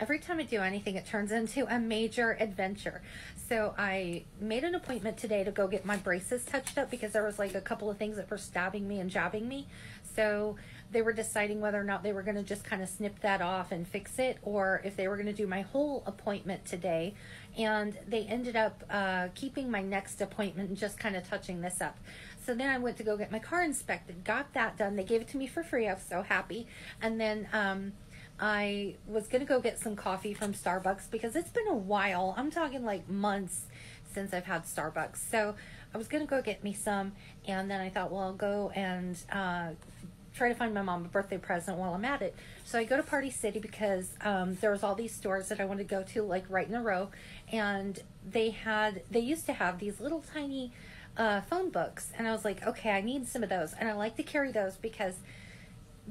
every time I do anything, it turns into a major adventure. So I made an appointment today to go get my braces touched up because there was like a couple of things that were stabbing me and jabbing me. So they were deciding whether or not they were going to just kind of snip that off and fix it or if they were going to do my whole appointment today. And they ended up uh, keeping my next appointment and just kind of touching this up. So then I went to go get my car inspected, got that done. They gave it to me for free. I was so happy. And then, um, I was going to go get some coffee from Starbucks because it's been a while. I'm talking like months since I've had Starbucks. So I was going to go get me some. And then I thought, well, I'll go and uh, try to find my mom a birthday present while I'm at it. So I go to Party City because um, there was all these stores that I wanted to go to like right in a row. And they had, they used to have these little tiny uh, phone books. And I was like, okay, I need some of those. And I like to carry those because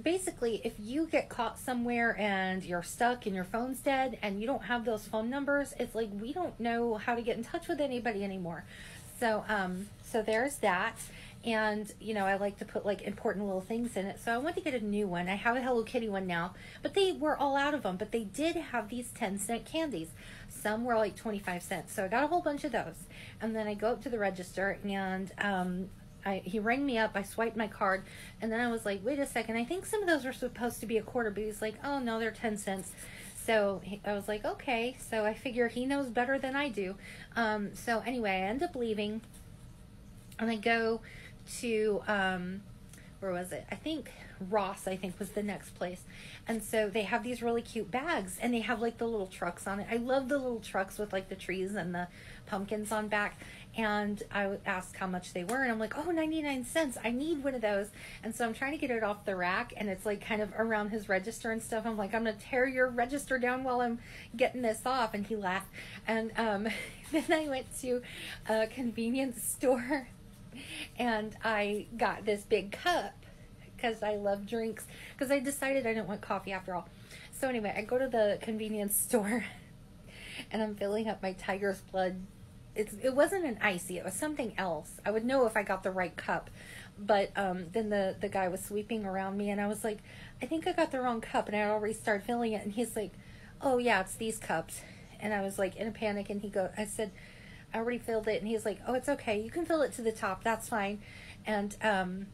basically, if you get caught somewhere and you're stuck and your phone's dead and you don't have those phone numbers, it's like we don't know how to get in touch with anybody anymore. So, um, so there's that. And, you know, I like to put like important little things in it. So I want to get a new one. I have a Hello Kitty one now, but they were all out of them. But they did have these 10 cent candies. Some were like 25 cents. So I got a whole bunch of those. And then I go up to the register and um, I, he rang me up. I swiped my card, and then I was like, "Wait a second! I think some of those are supposed to be a quarter." But he's like, "Oh no, they're ten cents." So he, I was like, "Okay." So I figure he knows better than I do. Um, so anyway, I end up leaving, and I go to um, where was it? I think Ross. I think was the next place, and so they have these really cute bags, and they have like the little trucks on it. I love the little trucks with like the trees and the pumpkins on back and I asked how much they were, and I'm like, oh, 99 cents. I need one of those. And so I'm trying to get it off the rack, and it's like kind of around his register and stuff. I'm like, I'm going to tear your register down while I'm getting this off. And he laughed. And um, then I went to a convenience store, and I got this big cup because I love drinks, because I decided I didn't want coffee after all. So anyway, I go to the convenience store, and I'm filling up my tiger's blood. It's it wasn't an ICEE it was something else. I would know if i got the right cup but um, then the the guy was sweeping around me and i was like i think i got the wrong cup and i already started filling it and he's like oh yeah it's these cups. And i was like in a panic and he go i said i already filled it and he's like oh it's okay. You can fill it to the top. That's fine. And um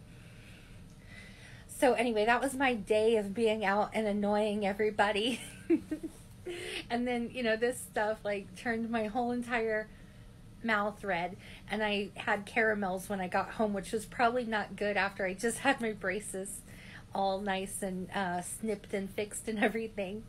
so anyway that was my day of being out and annoying everybody. And then you know this stuff like turned my whole entire mouth red. And I had caramels when I got home, which was probably not good after I just had my braces all nice and uh, snipped and fixed and everything.